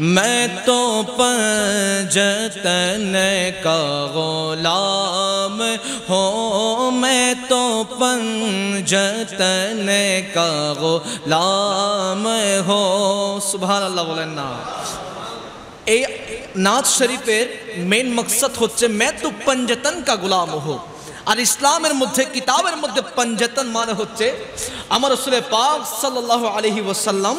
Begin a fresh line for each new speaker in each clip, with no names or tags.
لب اللہ یہ ناز شریفر مین مقصد ہو تو پنجتن کا غلام ہو اور اسلام مدھے، کتاب مدھے پنجتن مان امر رسول پاک صلی اللہ علیہ وسلم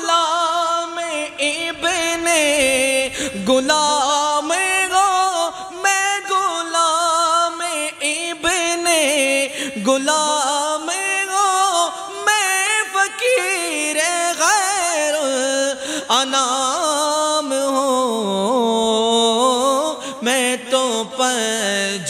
गुलाम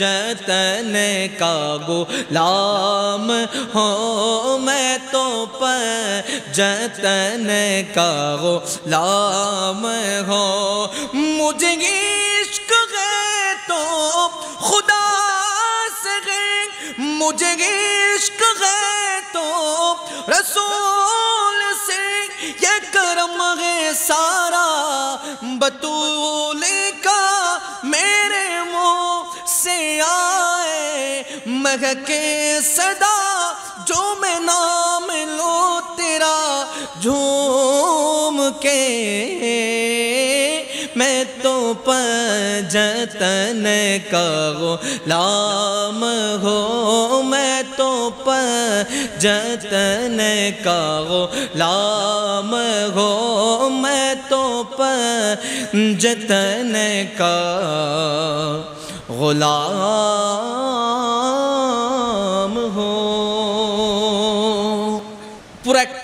جتن کا غلام ہوں، میں تو پر جتن کا غلام ہوں۔ مجھے عشق ہے تو خدا سے مجھے عشق ہے تو رسول سے۔ یہ کرم ہے سارا، بطول مہکے صدا، جو میں نام لو تیرا جھوم کے۔ میں تو پنجتن کا غلام ہو میں تو پتن کا غلام ہو میں تو پتن کا غلام۔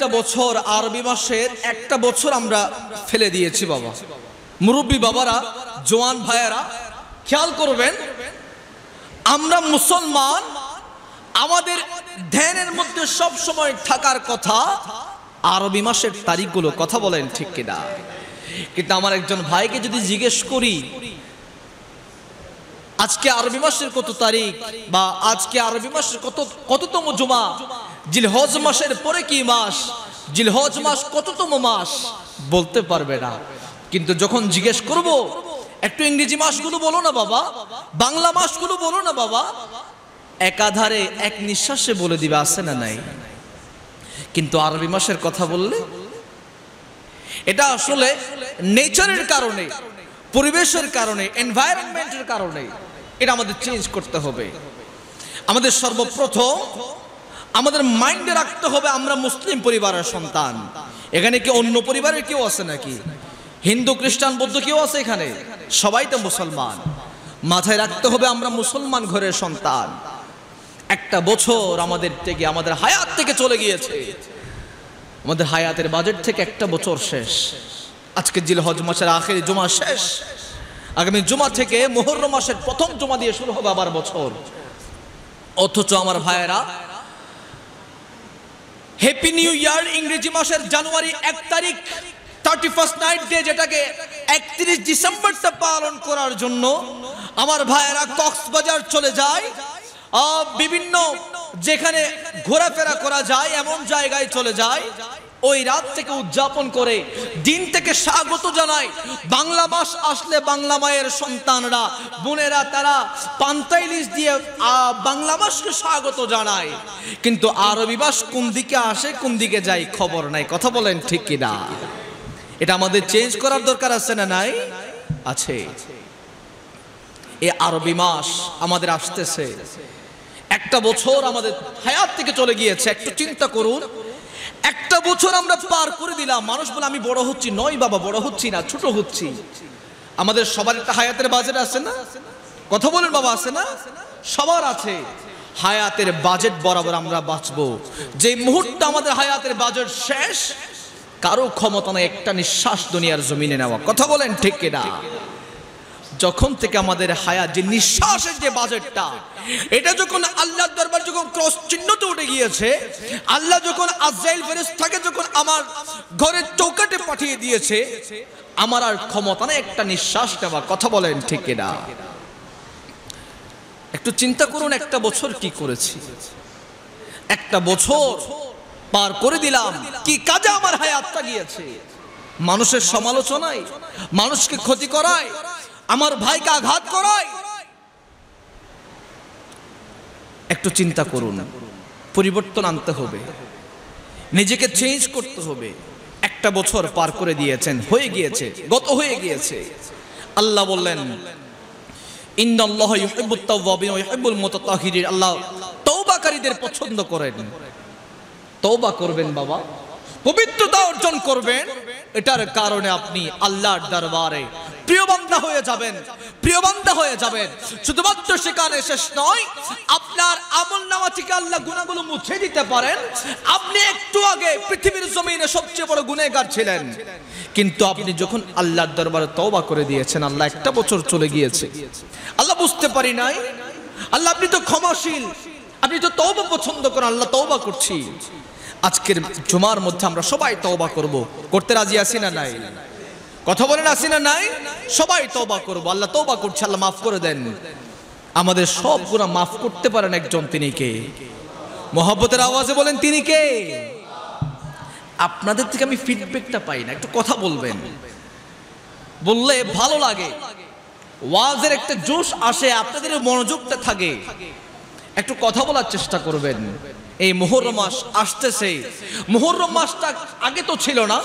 একটা বছর আরবি মাসের একটা বছর আমরা ফেলে দিয়েছি বাবা। মুরব্বী বাবারা, জোয়ান ভাইয়েরা, খেয়াল করবেন, আমরা মুসলমান, আমাদের ধ্যানের মধ্যে সব সময় থাকার কথা, আরবি মাসের তারিখগুলো কথা বলেন ঠিক কিনা? কিন্তু আমার একজন ভাইকে যদি জিজ্ঞেস করি, আজকে আরবি মাসের কত তারিখ বা আজকে আরবি মাসের কত কততম জমা? জিলহজ মাসের পরে কি মাস? জিলহজ মাস কততম মাস? বলতে পারবে না। কিন্তু যখন জিজ্ঞেস করব, একটু ইংরেজি মাসগুলো বলো না বাবা। বাংলা মাসগুলো বলো না বাবা। একাধারে এক নিঃশ্বাসে বলে দিবে, আছে না নাই? কিন্তু আরবি মাসের কথা বললে? এটা আসলে নেচারের কারণে, পরিবেশের কারণে এনভায়রনমেন্টের কারণে এটা আমাদের চেঞ্জ করতে হবে। আমাদের সর্বপ্রথম আমাদের মাইন্ডে রাখতে হবে আমরা মুসলিম পরিবারের সন্তান। এখানে কি অন্য পরিবারের কেউ আছে নাকি? হিন্দু, খ্রিস্টান, বৌদ্ধ কেউ আছে এখানে? সবাই তো মুসলমান। মাথায় রাখতে হবে আমরা মুসলমান ঘরের সন্তান। একটা বছর আমাদের থেকে, আমাদের হায়াত থেকে চলে গিয়েছে। আমাদের হায়াতের বাজেট থেকে একটা বছর শেষ। আজকে জিল হজ মাসের আখের জমা শেষ। আগামী জমা থেকে মোহর্রম মাসের প্রথম জমা দিয়ে শুরু হবে আবার বছর। অথচ আমার ভাইয়েরা হ্যাপি নিউ ইয়ার ইংরেজি মাসের জানুয়ারি এক তারিখ থার্টি ফার্স্ট নাইট ডে যেটাকে একত্রিশ ডিসেম্বরটা পালন করার জন্য আমার ভাইয়েরা কক্সবাজার চলে যায়। বিভিন্ন যেখানে ঘোরাফেরা করা যায়, এমন জায়গায় চলে যায়। ওই রাত থেকে উদযাপন করে, দিন থেকে স্বাগত জানায় বাংলা মাস আসলে বাংলা মায়ের সন্তানরা, বোনেরা তারা পান্তাইলিশ দিয়ে বাংলা মাসকে স্বাগত জানায়। কিন্তু আরবি মাস কোন দিকে আসে, কোন দিকে যায় খবর নাই। কথা বলেন ঠিক কিনা? এটা আমাদের চেঞ্জ করার দরকার আছে না নাই? আছে। এ আরবি মাস আমাদের আসতেছে। একটা বছর আমাদের হায়াত থেকে চলে গিয়েছে। একটু চিন্তা করুন। একটা বছর আমরা পার করে দিলাম। মানুষ বলে, আমি বড় হচ্ছি। নয় বাবা, বড় হচ্ছি না, ছোট হচ্ছি। আমাদের সবার একটা হায়াতের বাজেট আছে না? কথা বলেন বাবা, আছে না? সবার আছে। হায়াতের বাজেট বরাবর আমরা বাঁচবো। যে মুহূর্তে আমাদের হায়াতের বাজেট শেষ, কারও ক্ষমতা নয় একটা নিঃশ্বাস দুনিয়ার জমিনে নেওয়া। কথা বলেন ঠিক কিনা? যখন থেকে আমাদের হায়াত যে নিঃশ্বাসের যে বাজেটটা, এটা যখন আল্লাহর দরবার যখন ক্রস চিহ্নতে উঠে গিয়েছে, আল্লাহ যখন আজরাইল ফেরেশতাকে যখন আমার ঘরের চৌকাটে পাঠিয়ে দিয়েছে, আমার আর ক্ষমতা নেই, একটা নিঃশ্বাস নেওয়া কথা বলেন ঠিক কিনা? একটু চিন্তা করুন, একটা বছর কি করেছি? একটা বছর পার করে দিলাম, কি কাজে আমার হায়াতটা গিয়েছে? মানুষের সমালোচনায়, মানুষকে ক্ষতি করায় আমার ভাইকে আঘাত করায় একটু চিন্তা করুন। পরিবর্তন আনতে হবে। নিজেকে চেঞ্জ করতে হবে। একটা বছর পার করে দিয়েছেন। হয়ে গিয়েছে। গত হয়ে গিয়েছে। আল্লাহ বললেন আল্লাহ তওবাকারীদের পছন্দ করেন। তওবা করবেন বাবা। পবিত্রতা অর্জন করবেন। এটার কারণে আপনি আল্লাহর দরবারে প্রিয় বান্দা হয়ে যাবেন প্রিয় বান্দা হয়ে যাবেন। শুধুমাত্র সেখানে শেষ নয়, আপনার আমল নামা থেকে আল্লাহ গুণাগুলো মুছে দিতে পারেন। আপনি একটু আগে পৃথিবীর জমিনে সবচেয়ে বড় গুণেগার ছিলেন। কিন্তু আপনি যখন আল্লাহর দরবারে তওবা করে দিয়েছেন, আল্লাহ একটা বছর চলে গিয়েছে। আল্লাহ বুঝতে পারি নাই। আল্লাহ, আপনি তো ক্ষমাশীল। আপনি তো তওবা পছন্দ করেন, আল্লাহ তওবা করছি। আজকের জুমার মধ্যে আমরা সবাই তওবা করব। করতে রাজি আছি না নাই? কথা বলেন আছি না? নাই? সবাই তওবা করব আল্লাহ তওবা করছে, আল্লাহ মাফ করে দেন। আমাদের সব গুনাহ মাফ করতে পারেন একজন, তিনি কে? মোহাব্বতের আওয়াজে বলেন, তিনি কে? আপনাদের থেকে আমি ফিডব্যাকটা পাই না, একটু কথা বলবেন। বললে ভালো লাগে। ওয়াজের একটা জোশ আসে, আপনাদের মনোযোগটা থাকে। একটু কথা বলার চেষ্টা করবেন। এই মোহরম মাস আসতেছে। মোহরম মাসটা আগে তো ছিল না।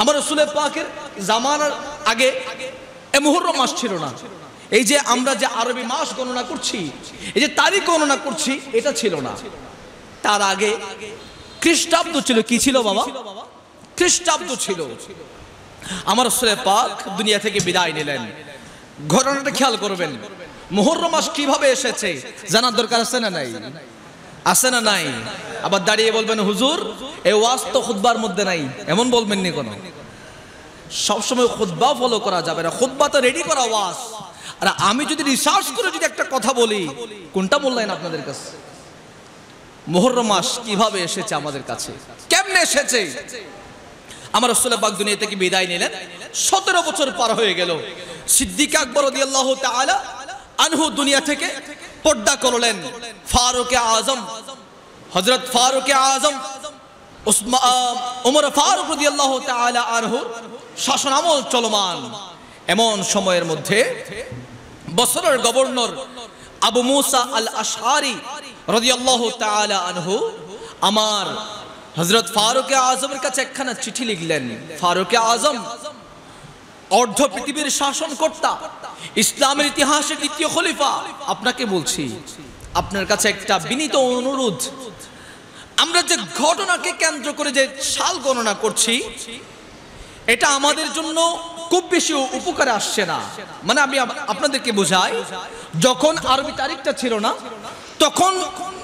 আমার রসুলের পাকের জামানার আগে মোহরম মাস ছিল না। এই যে আমরা যে আরবি মাস গণনা করছি, এই যে তারিখ গণনা করছি, এটা ছিল না। তার আগে খ্রিস্টাব্দ ছিল। কি ছিল বাবা? খ্রিস্টাব্দ ছিল। আমার রসুলে পাক দুনিয়া থেকে বিদায় নিলেন। ঘটনাটা খেয়াল করবেন। মোহরম মাস কীভাবে এসেছে জানার দরকার আছে না নাই? আছে না নাই? আবার দাঁড়িয়ে বলবেন, হুজুর, এই ওয়াজ তো খুদ্বার মধ্যে নাই। এমন বলবেন নি কোনো? সবসময় খুদ্া ফলো করা যাবে না। খুদ্া তো রেডি করা ওয়াজ। আর আমি যদি রিসার্চ করে যদি একটা কথা বলি, কোনটা মূল্যায়ন আপনাদের কাছে? মোহরম মাস কীভাবে এসেছে আমাদের কাছে? কেমনে এসেছে? আমার রসুল্লাহ বাগ দুনিয়া থেকে বিদায় নিলেন। সতেরো বছর পার হয়ে গেল। সিদ্দিক আকবর আল্লাহ তাআলা আনহু দুনিয়া থেকে পর্দা করলেন। ফারুকে আজম হজরত ফারুকে আজম উমর ফারুক শাসন আমল চলমান। এমন সময়ের মধ্যে বছরের গভর্নর আবু মুসা আল আশারি রাদিয়াল্লাহু তাআলা আনহু আমার হজরত ফারুকে আজমের কাছে একখানা চিঠি লিখলেন। ফারুকে আজম, অর্ধ পৃথিবীর শাসন কর্তা ইসলামের ইতিহাসের দ্বিতীয় খলিফা। আপনাকে বলছি, আপনার কাছে একটা বিনীত অনুরোধ। আমরা যে ঘটনাকে কেন্দ্র করে যে সাল গণনা করছি, এটা আমাদের জন্য খুব বেশি উপকারে আসছে না। মানে আমি আপনাদেরকে বোঝাই, যখন আরবি তারিখটা ছিল না, তখন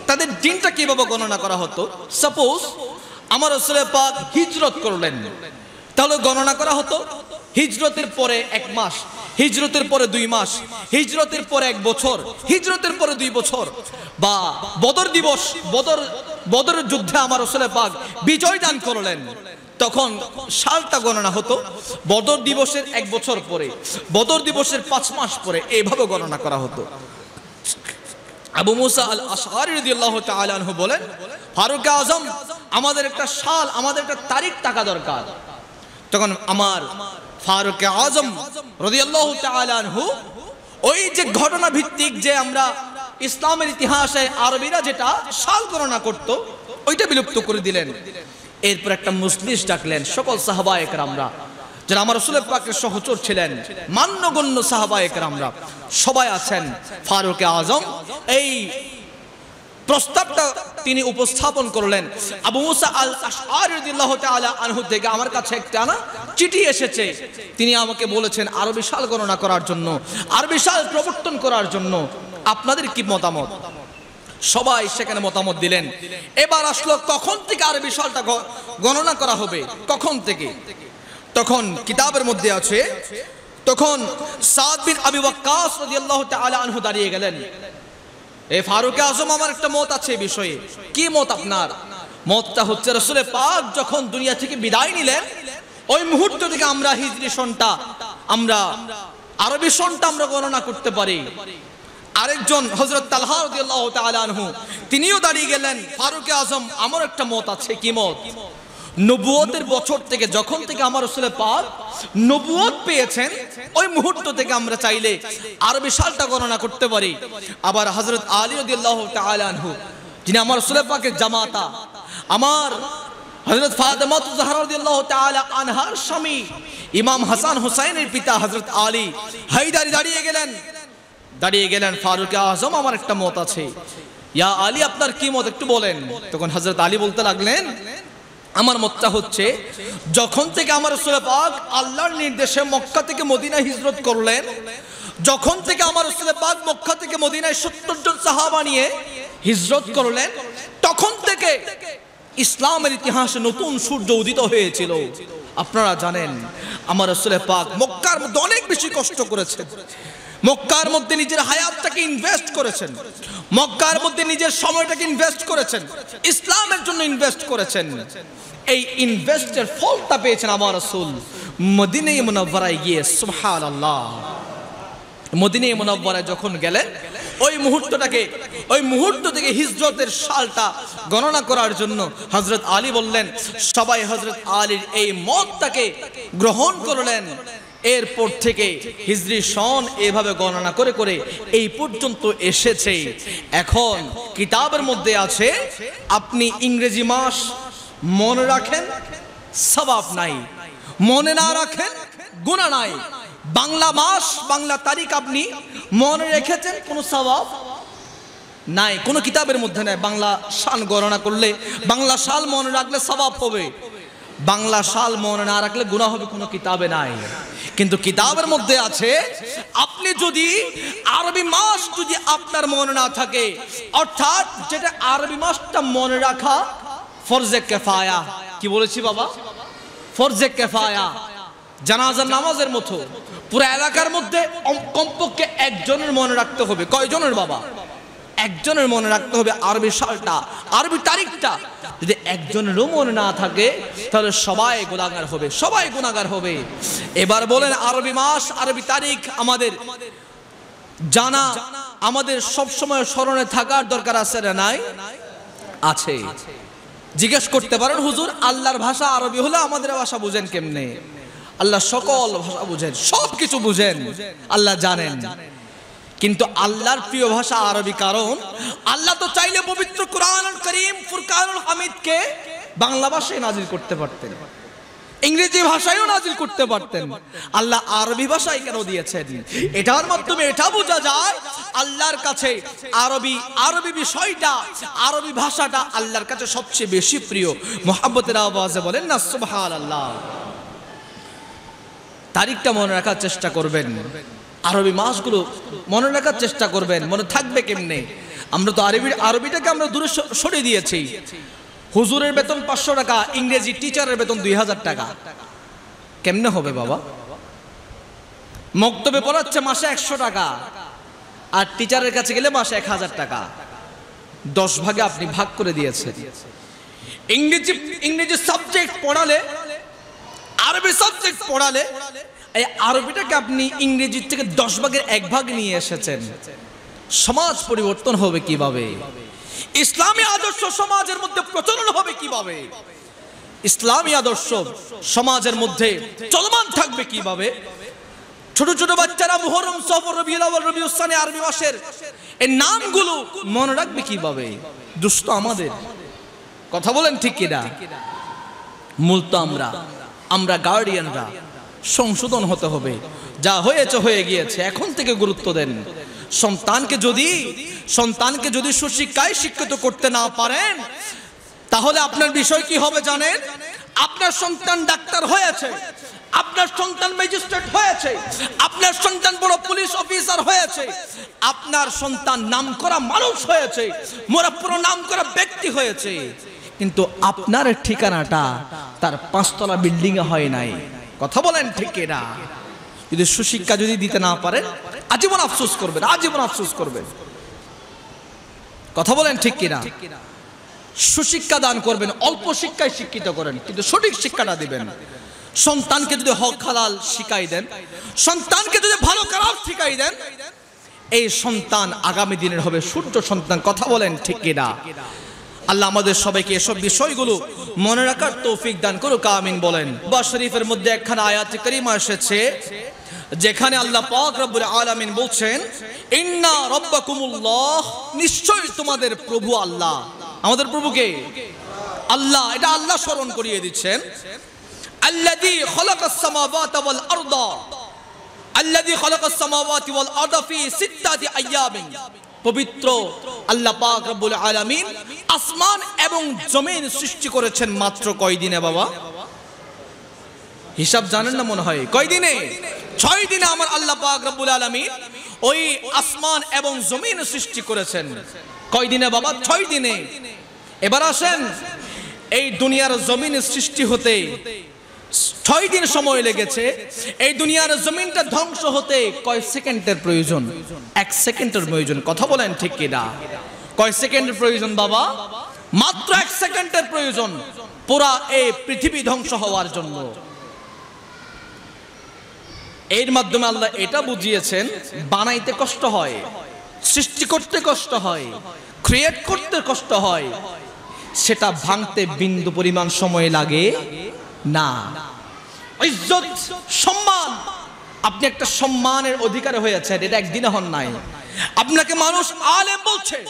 তাদের দিনটা কীভাবে গণনা করা হতো? সাপোজ আমার রসুলের পাক হিজরত করলেন, তাহলে গণনা করা হতো? হিজরতের পরে এক মাস, হিজরতের পরে দুই মাস, হিজরতের পরে এক বছর, হিজরতের পরে দুই বছর। বা বদর দিবস, বদর বদর যুদ্ধে আমার রসুলের পাক বিজয় দান করলেন। তখন সালটা গণনা হতো বদর দিবসের এক বছর পরে, বদর দিবসের পাঁচ মাস পরে এইভাবে গণনা করা হতো। আবু মুসা আল আশারি রাদিয়াল্লাহু তাআলা আনহু বলেন, ফারুক আজম, আমাদের একটা সাল, আমাদের একটা তারিখ টাকা দরকার। তখন আমার ফারুক আজম রাদিয়াল্লাহু ওই যে ঘটনা ভিত্তিক যে আমরা ইসলামের ইতিহাসে আরবিরা যেটা সাল গণনা করত, ওইটা বিলুপ্ত করে দিলেন। এরপর একটা মুসলিশ ডাকলেন, সকল সাহাবা একরামরা। যারা আমার রসুলের পাকের সহচর ছিলেন, মান্যগণ্য সাহাবা একরামরা, সবাই আছেন, ফারুকে আজম, এই প্রস্তাবটা তিনি উপস্থাপন করলেন। আবু মুসা আল আশআরিল্লাহু তাআলা আনহু থেকে আমার কাছে একটা না চিঠি এসেছে। তিনি আমাকে বলেছেন আরবি বিশাল গণনা করার জন্য, আর বিশাল প্রবর্তন করার জন্য আপনাদের কি মতামত? সবাই সেখানে মতামত দিলেন। এবার আসলো কখন থেকে আর বিশালটা গণনা করা হবে? কখন থেকে? তখন কিতাবের মধ্যে আছে, তখন সাদ বিন আবি ওয়াক্কাস রাদিয়াল্লাহু তাআলা আনহু দাঁড়িয়ে গেলেন। এ ফারুক আজম, আমার একটা মত আছে এই বিষয়ে। কি মত আপনার? মতটা হচ্ছে রসুলের পাক যখন দুনিয়া থেকে বিদায় নিলেন, ওই মুহূর্ত থেকে আমরা হিজরি সনটা, আমরা আরবি সনটা আমরা গণনা করতে পারি। আরেকজন হজরত তালহা রাদিয়াল্লাহু তাআলা আনহু, তিনিও দাঁড়িয়ে গেলেন, ফারুক আজম, আমার একটা মত আছে। কি মত? নবুয়তের বছর থেকে, যখন থেকে আমার রসুলে পাক নবুয়ত পেয়েছেন, ওই মুহূর্ত থেকে আমরা চাইলে আরবি বিশালটা গণনা করতে পারি। আবার হজরত আলী রাদিয়াল্লাহু তাআলা আনহু, যিনি আমার রসুলে পাকের জামাতা, আমার হজরত ফাতেমা জাহরা রাদিয়াল্লাহু তাআলা আনহার স্বামী, ইমাম হাসান হুসাইনের পিতা হজরত আলী হায়দারি দাঁড়িয়ে গেলেন। দাঁড়িয়ে গেলেন, ফারুক আজম আমার একটা মত আছে। ইয়া আলী, আপনার কি মত একটু বলেন। তখন হজরত আলী বলতে লাগলেন আমার মতটা হচ্ছে, যখন থেকে আমার রসুল পাক আল্লাহর নির্দেশে মক্কা থেকে মদিনা হিজরত করলেন, যখন থেকে আমার রসুল পাক মক্কা থেকে মদিনায় সত্তর জন সাহাবা নিয়ে হিজরত করলেন, তখন থেকে ইসলামের ইতিহাসে নতুন সূর্য উদিত হয়েছিল। আপনারা জানেন, আমার রসুল পাক মক্কার মধ্যে অনেক বেশি কষ্ট করেছেন। মক্কার মধ্যে নিজের হায়াতটাকে ইনভেস্ট করেছেন। মক্কার মধ্যে নিজের সময়টাকে ইনভেস্ট করেছেন। ইসলামের জন্য ইনভেস্ট করেছেন। এই ইনভেস্টের ফলটা পেয়েছেন আমার রসুল। মদিনে মুনব্বরায় গিয়ে, সুবহানাল্লাহ। মদিনে মুনব্বরায় যখন গেলেন, ওই মুহূর্তটাকে, ওই মুহূর্ত থেকে হিজরতের সালটা গণনা করার জন্য হজরত আলী বললেন, সবাই হজরত আলীর এই মতটাকে গ্রহণ করলেন। এরপর থেকে হিজরি সন এভাবে গণনা করে করে এই পর্যন্ত এসেছে। এখন কিতাবের মধ্যে আছে, আপনি ইংরেজি মাস মনে রাখেন, সবাব নাই। মনে না রাখেন, গুণা নাই। বাংলা মাস, বাংলা তারিখ আপনি মনে রেখেছেন, কোন সবাব নাই। কোনো কিতাবের মধ্যে নাই। বাংলা সাল গণনা করলে, বাংলা সাল মনে রাখলে সবাব হবে। বাংলা সাল মনে না রাখলে গুণা হবে কোনো কিতাবে নাই। কিন্তু কিতাবের মধ্যে আছে, আপনি যদি আরবি মাস যদি আপনার মনে না থাকে, অর্থাৎ যেটা আরবি মাসটা মনে রাখা, ফরজে কেফায়া। কি বলেছি বাবা? ফরজে কেফায়া। জানাজার নামাজের মতো। পুরো এলাকার মধ্যে কমপক্ষে একজনের মনে রাখতে হবে। কয়জনের বাবা? একজনের মনে রাখতে হবে আরবি সালটা, আরবি তারিখটা। যদি একজনেরও মনে না থাকে, তাহলে সবাই গুণাগার হবে, সবাই গুণাগার হবে। এবার বলেন, আরবি মাস, আরবি তারিখ আমাদের জানা, আমাদের সব সময় স্মরণে থাকার দরকার আছে না নাই? আছে। জিজ্ঞেস করতে পারেন, হুজুর, আল্লাহর ভাষা আরবি হলে আমাদের ভাষা বুঝেন কেমনে? আল্লাহ সকল ভাষা বুঝেন সব কিছু বুঝেন, আল্লাহ জানেন। কিন্তু আল্লাহর প্রিয় ভাষা আরবি, কারণ আল্লাহ তো চাইলে পবিত্র কোরআন করিম, ফুরকানুল হামিদকে বাংলা ভাষায় নাজিল করতে পারতেন। ইংরেজি ভাষায়ও নাজিল করতে পারতেন। আল্লাহ আরবি ভাষায় কেন দিয়েছেন? এটার মাধ্যমে এটা বোঝা যায়, আল্লাহর কাছে আরবি আরবি বিষয়টা, আরবি ভাষাটা আল্লাহর কাছে সবচেয়ে বেশি প্রিয়। মোহাম্মতের আওয়াজে বলেন না সুবহান আল্লাহ তারিখটা মনে রাখার চেষ্টা করবেন। আরবি মাসগুলো মনে রাখার চেষ্টা করবেন, মনে থাকবে কেমনে? আমরা তো আরবি, আরবিটাকে আমরা দূরে স- সরিয়ে দিয়েছি। হুজুরের বেতন পাঁচশো টাকা, ইংরেজি টিচারের বেতন দুই হাজার টাকা। কেমনে হবে বাবা? মক্তবে পড়াচ্ছে মাসে একশো টাকা, আর টিচারের কাছে গেলে মাসে এক হাজার টাকা। দশ ভাগে আপনি ভাগ করে দিয়েছেন। ইংরেজি ইংরেজি সাবজেক্ট পড়ালে, আরবি সাবজেক্ট পড়ালে এই আরবিটাকে আপনি ইংরেজির থেকে দশ ভাগের এক ভাগ নিয়ে এসেছেন। সমাজ পরিবর্তন হবে কীভাবে? ইসলামী আদর্শ সমাজের মধ্যে প্রচলন হবে কীভাবে? ইসলামী আদর্শ সমাজের মধ্যে চলমান থাকবে কীভাবে? ছোট ছোট বাচ্চারা মুহররম, সফর, রবিউল আউয়াল, রবিউল সানি, আরবি মাসের এই নামগুলো মনে রাখবে কীভাবে? দুষ্ট আমাদের। কথা বলেন ঠিক কিনা? মূল তো আমরা আমরা গার্ডিয়ানরা সংশোধন হতে হবে। যা হয়েছে, হয়ে গিয়েছে। এখন থেকে গুরুত্ব দেন। সন্তানকে যদি সন্তানকে যদি সুশিক্ষায় শিক্ষিত করতে না পারেন, তাহলে আপনার বিষয় কি হবে জানেন? আপনার সন্তান ডাক্তার হয়েছে। আপনার সন্তান ম্যাজিস্ট্রেট হয়েছে। আপনার সন্তান বড় পুলিশ অফিসার হয়েছে। আপনার সন্তান নাম করা মানুষ হয়েছে। মোরা পুরো নাম করা ব্যক্তি হয়েছে। কিন্তু আপনার ঠিকানাটা তার পাঁচতলা বিল্ডিং এ হয় নাই। কথা বলেন, ঠিক না যদি সুশিক্ষা যদি দিতে না পারেন, আজীবন আফসোস করবেন, আজীবন আফসোস করবেন। কথা বলেন, ঠিক কিনা? সুশিক্ষা দান করবেন, অল্প শিক্ষায় শিক্ষিত করেন, কিন্তু সঠিক শিক্ষাটা দিবেন। সন্তানকে যদি হক হালাল শিখাই দেন, সন্তানকে যদি ভালো খারাপ শিখাই দেন, এই সন্তান আগামী দিনের হবে সূর্য সন্তান। কথা বলেন, ঠিক কিনা? আল্লাহ আমাদের সবাইকে এসব বিষয়গুলো মনে রাখার তৌফিক দান করুক, আমিন বলেন। বা শরীফের মধ্যে একখানা আয়াত করিমা এসেছে, যেখানে আল্লাহ পাক রব্বুল আলামিন বলছেন, ইন্না রব্বাকুমুল্লাহ নিশ্চয়ই তোমাদের প্রভু আল্লাহ। আমাদের প্রভুকে আল্লাহ, এটা আল্লাহ স্মরণ করিয়ে দিচ্ছেন। আল্লাযী খালাকাস সামাওয়াতি ওয়াল আরদা। আল্লাযী খালাকাস সামাওয়াতি ওয়াল আরদা ফি সিত্তাতি আইয়ামিন। পবিত্র আল্লাহ পাক রব্বুল আলামিন আসমান এবং জমিন সৃষ্টি করেছেন মাত্র কয়দিনে বাবা? হিসাব জানেন না মনে হয়। কয়দিনে? ছয় দিনে আমার আল্লাহ পাক রব্বুল আলামিন ওই আসমান এবং জমিন সৃষ্টি করেছেন। কয় দিনে বাবা? ছয় দিনে। এবার আসেন, এই দুনিয়ার জমিন সৃষ্টি হতে ছয় দিন সময় লেগেছে। এই দুনিয়ার জমিনটা ধ্বংস হতে কয় সেকেন্ডের প্রয়োজন। এক সেকেন্ডের প্রয়োজন, কথা বলেন ঠিক কিনা? কয় সেকেন্ডের প্রয়োজন, বাবা? মাত্র এক সেকেন্ডের প্রয়োজন পুরা এই পৃথিবী ধ্বংস হওয়ার জন্য। এর মাধ্যমে আল্লাহ এটা বুঝিয়েছেন, বানাইতে কষ্ট হয়, সৃষ্টি করতে কষ্ট হয় ক্রিয়েট করতে কষ্ট হয়। সেটা ভাঙতে বিন্দু পরিমাণ সময় লাগে। না। ইজ্জত, সম্মান। আপনি একটা সম্মানের অধিকার হয়েছেন এটা একদিনে হন নাই। আপনাকে মানুষ আলেম বলছে।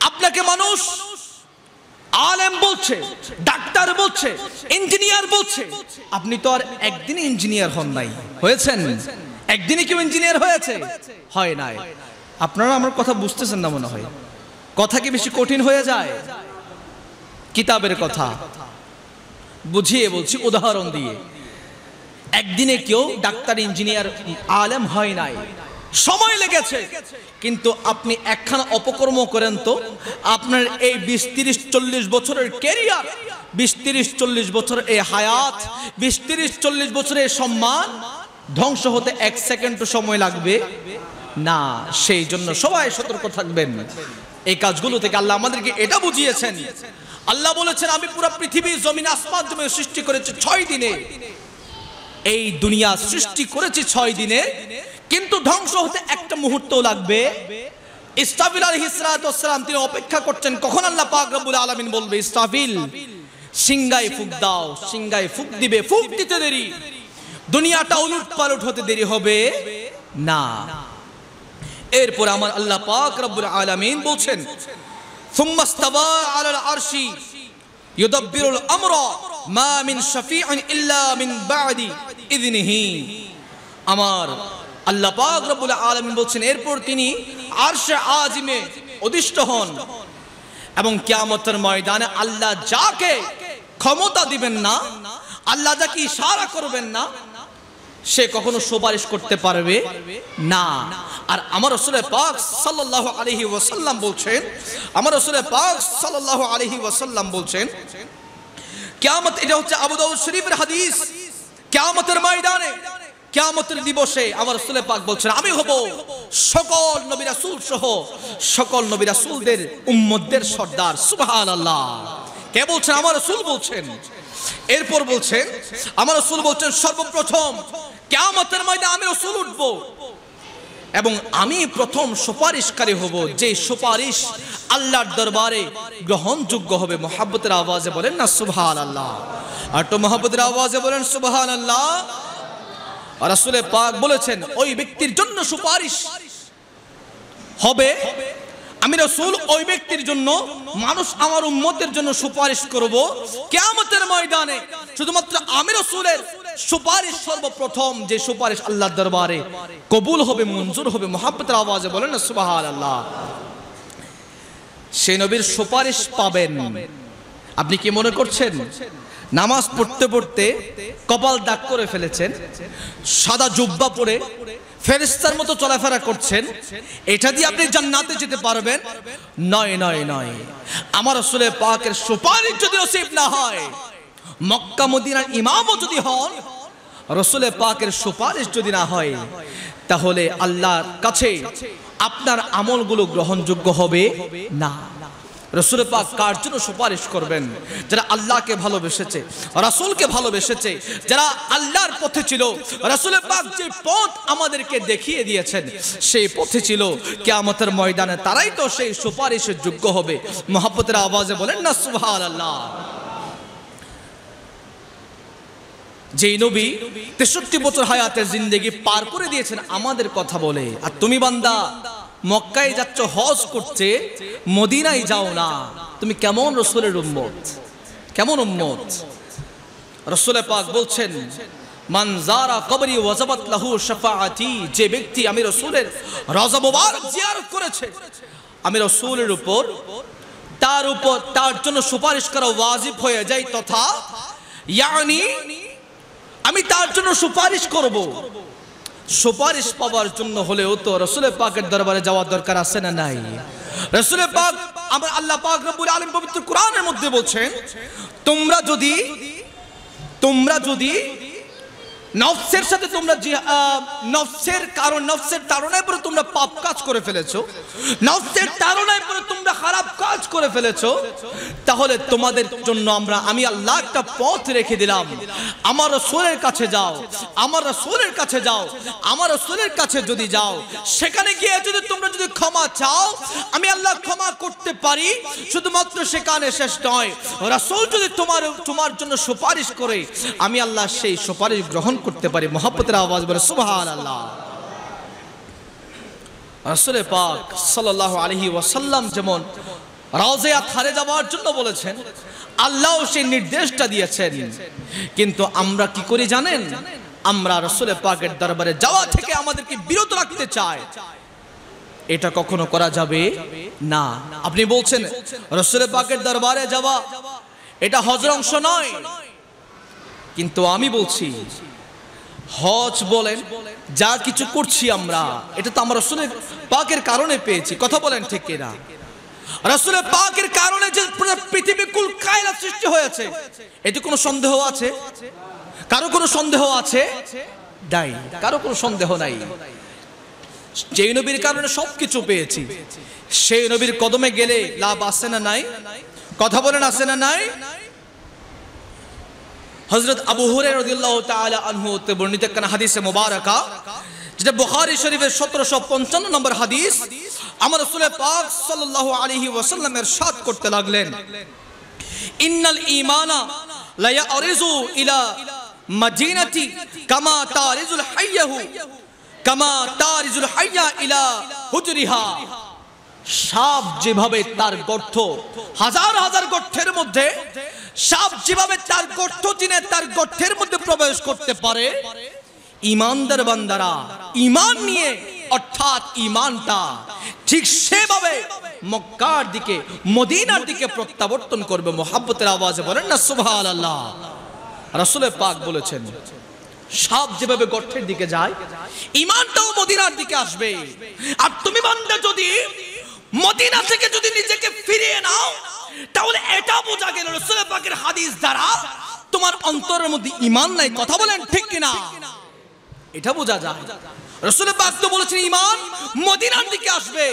আপনাকে মানুষ আলেম বলছে, ডাক্তার বলছে, ইঞ্জিনিয়ার বলছে। আপনি তো আর একদিনে ইঞ্জিনিয়ার হন নাই। হয়েছেন? একদিনে কেউ ইঞ্জিনিয়ার হয়েছে? হয় নাই। আপনারা আমার কথা বুঝতেছেন না মনে হয়। কথা কি বেশি কঠিন হয়ে যায়? কিতাবের কথা। বুঝিয়ে বলছি, উদাহরণ দিয়ে। একদিনে কেউ ডাক্তার, ইঞ্জিনিয়ার, আলেম হয় নাই। সময় লেগেছে, কিন্তু আপনি একখানা অপকর্ম করেন তো, আপনার এই বিশ, তিরিশ, চল্লিশ বছরের কেরিয়ার বিশ, তিরিশ, চল্লিশ বছর এই হায়াত, বিশ, তিরিশ, চল্লিশ বছরের সম্মান, ধ্বংস হতে এক সেকেন্ড সময় লাগবে? না, সেই জন্য সবাই সতর্ক থাকবেন। এই কাজগুলো থেকে আল্লাহ আমাদেরকে এটা বুঝিয়েছেন। আল্লাহ বলেছেন, আমি পুরো পৃথিবী জমিন আসমান জমি সৃষ্টি করেছি ছয় দিনে। এই দুনিয়া সৃষ্টি করেছি ছয় দিনে, কিন্তু ধ্বংস হতে একটা মুহূর্ত লাগবে। ইস্তাফিল আলহিসাম তিনি অপেক্ষা করছেন, কখন আল্লাহ পাক রব্বুল আলামিন বলবে ইস্তাফিল সিংগায় ফুক দাও সিংগায় ফুক দিবে, ফুক দিতে দেরি। দুনিয়াটা উলুট পালট হতে দেরি হবে না। এরপর আমার আল্লাহ পাক রব্বুল আলামিন বলছেন ثم استوى على العرش يدبر الامر ما من شفيع الا من بعد اذنه আমার আল্লাহ পাক রব্বুল আলামিন বলছেন এরপর তিনি আরশে আজিমে অধিষ্ঠ হন এবং কিয়ামতের ময়দানে আল্লাহ যাকে ক্ষমতা দিবেন না আল্লাহ যাকে ইশারা করবেন না সে কখনো সুপারিশ করতে পারবে না। আর আমার রসুলের পাক সাল্লাল্লাহু আলাইহি ওয়াসাল্লাম বলছেন, আমার রসুলের পাক সাল্লাল্লাহু আলাইহি ওয়াসাল্লাম বলছেন, কিয়ামত এটা হচ্ছে আবু দাউদ শরীফের হাদিস। কিয়ামতের ময়দানে, কিয়ামতের দিবসে আমার রসুলের পাক বলছেন, আমি হব সকল নবী রাসূল সহ সকল নবী রাসূলদের উম্মতদের সর্দার। সুবহানাল্লাহ। কে বলছেন? আমার রসুল বলছেন। এরপর বলছেন, আমার রসুল বলছেন, সর্বপ্রথম কেয়ামতের ময়দানে আমি রসুল উঠব। এবং আমি প্রথম সুপারিশকারী হব যে সুপারিশ আল্লাহর দরবারে গ্রহণযোগ্য হবে। মোহাব্বতের আওয়াজে বলেন না সুবহান আল্লাহ আর তো মোহাব্বতের আওয়াজে বলেন সুবহান আল্লাহ রাসূলে পাক বলেছেন, ওই ব্যক্তির জন্য সুপারিশ হবে। আমি রসুল ওই ব্যক্তির জন্য, মানুষ আমার উম্মতের জন্য সুপারিশ করব। কেয়ামতের ময়দানে শুধুমাত্র আমি রসুলের সুপারিশ সর্বপ্রথম যে সুপারিশ আল্লাহর দরবারে কবুল হবে, মঞ্জুর হবে, মোহাব্বতের আওয়াজে বলেন না সুবাহ আল্লাহ সে নবীর সুপারিশ পাবেন। আপনি কি মনে করছেন? নামাজ পড়তে পড়তে কপাল দাগ করে ফেলেছেন, সাদা জুব্বা পরে ফেরেস্তার মতো চলাফেরা করছেন, এটা দিয়ে আপনি জান্নাতে যেতে পারবেন? নয় নয় নয়। আমার রসুলের পাকের সুপারিশ যদি নসিব না হয় মক্কা মদিনার ইমামও যদি হন, রসুলের পাকের সুপারিশ যদি না হয়, তাহলে আল্লাহর কাছে আপনার আমলগুলো গ্রহণযোগ্য হবে না। রসুল পাক কার জন্য সুপারিশ করবেন? যারা আল্লাহকে ভালোবেসেছে, রাসূলকে ভালোবেসেছে, যারা আল্লাহর পথে ছিল রসুল পাক যে পথ আমাদেরকে দেখিয়ে দিয়েছেন, সেই পথে ছিল কেয়ামতের ময়দানে তারাই তো সেই সুপারিশের যোগ্য হবে। মহাব্বতের আওয়াজে বলেন না, সুবহানাল্লাহ। যেই নবী তেষট্টি বছর হায়াতের জিন্দেগি পার করে দিয়েছেন আমাদের কথা বলে। আর তুমি বান্দা, মক্কায় যাচ্ছ, হজ করতে মদিনায় যাও না। তুমি কেমন রসুলের উম্মত? কেমন উম্মত? রসুলে পাক বলছেন মানজারা কবরি ওয়াজাবাত লাহু শাফাআতি যে ব্যক্তি আমি রসুলের রজা মুবারক জিয়ারত করেছে, আমি রসুলের উপর, তার উপর তার জন্য সুপারিশ করা ওয়াজিব হয়ে যায়, তথা, ইয়ানি আমি তার জন্য সুপারিশ করব। সুপারিশ পাওয়ার জন্য হলেও তো রসুলের পাকের দরবারে যাওয়ার দরকার আছে না নাই? রসুলের পাক, আমার আল্লাহ পাক রব্বুল আলম পবিত্র কোরআনের মধ্যে বলছেন, তোমরা যদি তোমরা যদি নফসের সাথে তোমরা নফসের কারণ, নফসের তাড়নায় পরে তোমরা পাপ কাজ করে ফেলেছো। নফসের তাড়নায় পরে তোমরা খারাপ কাজ করে ফেলেছো। তাহলে তোমাদের জন্য আমরা, আমি আল্লাহ একটা পথ রেখে দিলাম। আমার রসুলের কাছে যাও, আমার রসুলের কাছে যাও, আমার রসুলের কাছে যদি যাও, সেখানে গিয়ে যদি তোমরা যদি ক্ষমা চাও, আমি আল্লাহ ক্ষমা করতে পারি। শুধুমাত্র সেখানে শেষ নয়, রাসূল যদি তোমার তোমার জন্য সুপারিশ করে, আমি আল্লাহ সেই সুপারিশ গ্রহণ করতে পারি, মহাব্বতের আওয়াজ বলে সুবহান আল্লাহ রাসূলে পাক সাল্লাল্লাহু আলাইহি ওয়াসাল্লাম যেমন রাউজিয়া থারে যাওয়ার জন্য বলেছেন, আল্লাহ সেই নির্দেশটা দিয়েছেন। কিন্তু আমরা কি করি জানেন? আমরা রসুলে পাকের দরবারে যাওয়া থেকে আমাদেরকে বিরত রাখতে চাই। এটা কখনো করা যাবে না। আপনি বলছেন, রসুলের পাকের দরবারে যাওয়া, এটা হজর অংশ নয়। কিন্তু আমি বলছি হজ বলেন যা কিছু করছি আমরা, এটা তো আমরা রসুলের পাকের কারণে পেয়েছি, কথা বলেন ঠিক কিনা? রসুলের পাকের কারণে যে পৃথিবী কুল কায়লা সৃষ্টি হয়েছে, এতে কোনো সন্দেহ আছে? কারও কোনো সন্দেহ আছে? নাই, কারও কোনো সন্দেহ নাই। যেই নবীর কারণে সবকিছু পেয়েছি, সেই নবীর কদমে গেলে লাভ আছে না নাই? কথা বলেন, আছে না নাই? হযরত আবু আনহু তে বর্ণিত একখানা হাদিসে মুবারাকা, যেটা বুখারী শরীফের 1755 নম্বর হাদিস, আমার রাসূল পাক সাল্লাল্লাহু আলাইহি ওয়াসাল্লাম ইরশাদ করতে লাগলেন। ইন্নাল ঈমানা লা ইয়ারিজু ইলা মাদিনাতি কামা তারিজুল হাইয়াহু, কামা তারিজুল হাইয়া ইলা হুজরিহা। সাপ যেভাবে তার গর্ত হাজার হাজার গর্তের মধ্যে সাপ যেভাবে তার গর্ত চিনে তার গর্তের মধ্যে প্রবেশ করতে পারে, ইমানদার বান্দারা ইমান নিয়ে, অর্থাৎ ইমানটা ঠিক সেভাবে মক্কার দিকে, মদিনার দিকে প্রত্যাবর্তন করবে। মোহাব্বতের আওয়াজে বলেন না সুবহান আল্লাহ রাসূলের পাক বলেছেন, সাপ যেভাবে গর্তের দিকে যায়, ইমানটাও মদিনার দিকে আসবে। আর তুমি বান্দা যদি মদিনা থেকে যদি নিজেকে ফিরিয়ে নাও, তাহলে এটা বোঝা গেল রসুল পাকের হাদিস দ্বারা তোমার অন্তরের মধ্যে ইমান নাই, কথা বলেন ঠিক কিনা? এটা বোঝা যায়। রসুল পাক তো বলেছেন ইমান মদিনার দিকে আসবে।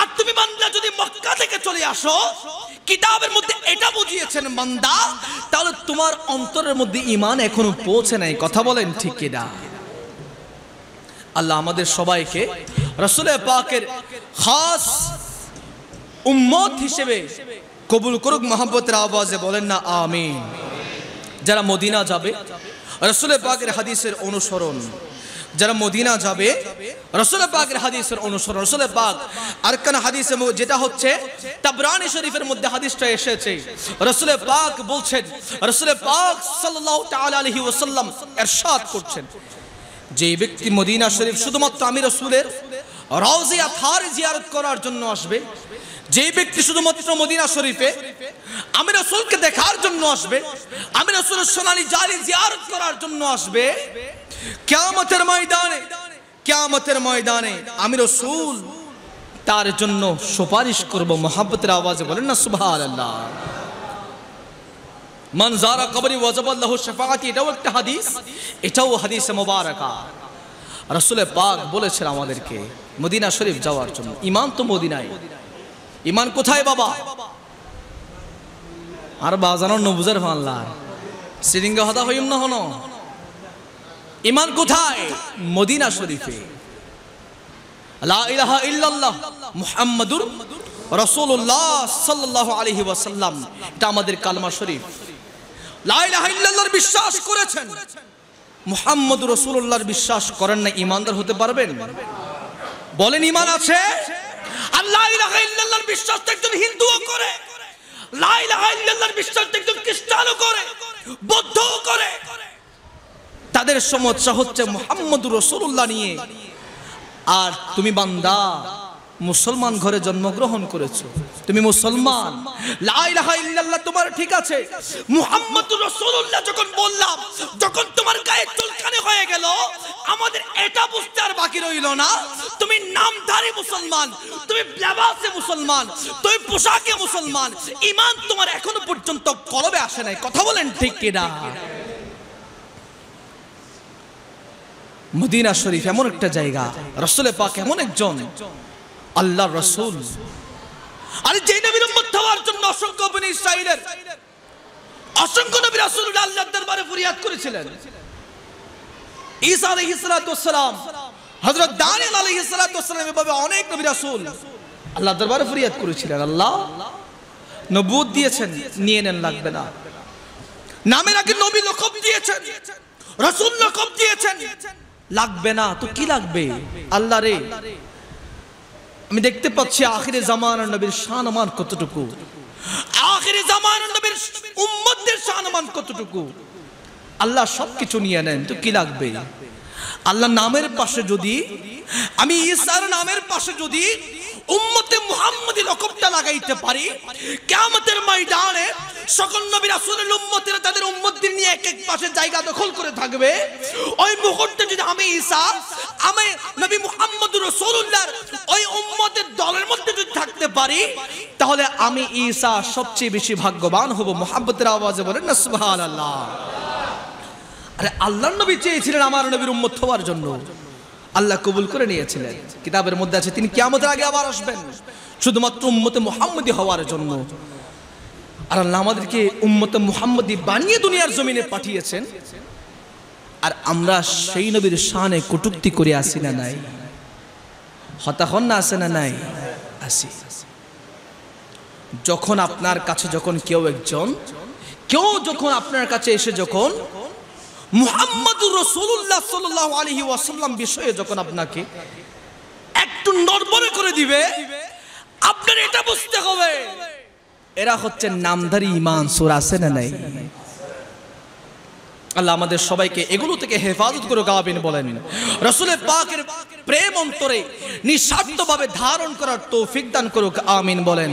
আর তুমি বান্দা যদি মক্কা থেকে চলে আসো, কিতাবের মধ্যে এটা বুঝিয়েছেন বান্দা, তাহলে তোমার অন্তরের মধ্যে ইমান এখনও পৌঁছে নাই, কথা বলেন ঠিক কিনা? আল্লাহ আমাদের সবাইকে রসুল পাকের খাস উম্মত হিসেবে কবুল করুক মোহাম্মতের আওয়াজে বলেন না, আমিন। যারা মদিনা যাবে, রসুলের পাকের হাদিসের অনুসরণ। যারা মদিনা যাবে, রসুলের পাকের হাদিসের অনুসরণ। রসুলের পাক আর কেন হাদিসে যেটা হচ্ছে, তাবরানি শরীফের মধ্যে হাদিসটা এসেছে। রসুলের পাক বলছেন, রসুলের পাক সাল্লাল্লাহু তাআলা আলাইহি ওয়াসাল্লাম ইরশাদ করছেন। যে ব্যক্তি মদিনা শরীফ শুধুমাত্র আমি রসুলের রওজিয়া থার জিয়ারত করার জন্য আসবে যে ব্যক্তি শুধুমাত্র মদিনা শরীফে আমি রসুলকে দেখার জন্য আসবে, আমি রসুলের সোনালি জারি জিয়ারত করার জন্য আসবে, কেয়ামতের ময়দানে কেয়ামতের ময়দানে আমি রসুল তার জন্য সুপারিশ করব, মোহাব্বতের আওয়াজে বলেন না, সুবহানাল্লাহ। মান জারা কবরি ওয়াজাবাল্লাহ শাফাআতি, এটাও একটা হাদিস, এটাও হাদিসে মোবারকা। রাসূলের পাক বলেছেন আমাদেরকে মদিনা শরীফ যাওয়ার জন্য ইমান তো মদিনায়। ইমান কোথায় বাবা? আর বাজানো নবুজার ফানলার সিরিঙ্গা হদা হইম না হনো? ইমান কোথায়? মদিনা শরীফে। আমাদের কালমা শরীফ। বিশ্বাস করেছেন। মুহাম্মদুর রাসূলুল্লাহর বিশ্বাস করেন না, ইমানদার হতে পারবেন? বলেন, ইমান আছে? আল্লাহ বিশ্বাস তো একজন হিন্দুও করে। বিশ্বাস তো একজন খ্রিস্টানও করে, বৌদ্ধও করে। তাদের সমস্যা হচ্ছে মোহাম্মদ রসুল্লাহ নিয়ে। আর তুমি বান্দা মুসলমান ঘরে জন্মগ্রহণ করেছ। তুমি মুসলমান। তোমার ঠিক আছে। মুহাম্মদুর রাসূলুল্লাহ যখন বললাম, যখন তোমার গায়ে চুলকানি হয়ে গেল, আমাদের এটা বুঝতে আর বাকি রইল না। তুমি নামধারী মুসলমান, তুমি লেবাসে মুসলমান, তুমি পোশাকে মুসলমান। ইমান তোমার এখনও পর্যন্ত কলবে আসে নাই। কথা বলেন ঠিক কিনা? মদিনা শরীফ এমন একটা জায়গা, রসুলে পাক এমন একজন আল্লাহ রসুল। আরে যে নবীর উম্মত হওয়ার জন্য অসংখ্য বনি ইসরাইলের অসংখ্য নবী রাসূলুল্লাহ আল্লাহর দরবারে ফরিয়াদ করেছিলেন। ঈসা আলাইহিস ওয়াসসালাম হযরত দানিয়েল আলাইহিস ওয়াসসালাম এভাবে অনেক নবী রাসূল আল্লাহর দরবারে ফরিয়াদ করেছিলেন। আল্লাহ নবুয়ত দিয়েছেন, নিয়ে নেন, লাগবে না। নামের আগে নবী লকব দিয়েছেন, রাসূল লকব দিয়েছেন, লাগবে না। তো কি লাগবে? আল্লাহ রে আমি দেখতে পাচ্ছি আখিরে জামান নবীর শানমান কতটুকু? আখিরে জামান নবীর উম্মতদের শানমান কতটুকু? আল্লাহ সবকিছু নিয়ে নেন, তো কি লাগবে? আল্লাহ নামের পাশে যদি, আমি ঈসার নামের পাশে যদি উম্মতে মুহাম্মদি রকমটা লাগাইতে পারি। কিয়ামতের ময়দানে সকল নবী রাসূলের উম্মতেরা তাদের উম্মতদের নিয়ে এক এক পাশে জায়গা দখল করে থাকবে। ওই মুহূর্তে যদি আমি ঈসা, আমি নবী মুহাম্মদুর রাসূলুল্লাহর ওই উম্মতের দলের মধ্যে যদি থাকতে পারি, তাহলে আমি ঈসা সবচেয়ে বেশি ভাগ্যবান হব। মুহাব্বতের আওয়াজে বলেন না, সুবহানাল্লাহ। আরে আল্লাহর নবী চেয়েছিলেন আমার নবীর উম্মত হওয়ার জন্য। আল্লাহ কবুল করে নিয়েছিলেন। কিতাবের মধ্যে আছে, তিনি কিয়ামতের আগে আবার আসবেন। শুধুমাত্র উম্মতে মুহাম্মদি হওয়ার জন্য। আর আল্লাহ আমাদেরকে উম্মতে মুহাম্মদি বানিয়ে দুনিয়ার জমিনে পাঠিয়েছেন। আর আমরা সেই নবীর শানে কটুক্তি করে আসি না নাই? হতাহন না আসে না নাই? আসি। যখন আপনার কাছে যখন কেউ একজন, কেউ যখন আপনার কাছে এসে যখন মুহাম্মাদুর রাসূলুল্লাহ সাল্লাল্লাহু আলাইহি ওয়াসাল্লাম বিষয়ে যখন আপনাকে একটু নড়বড়ে করে দিবে, আপনার এটা বুঝতে হবে। এরা হচ্ছে নামধারী ইমান সুর আছে না নাই? আল্লাহ আমাদের সবাইকে এগুলো থেকে হেফাজত করে গাওয়াবেন বলেন। রসুলের পাকের প্রেম অন্তরে নিঃস্বার্থভাবে ধারণ করার তৌফিক দান করুক, আমিন বলেন।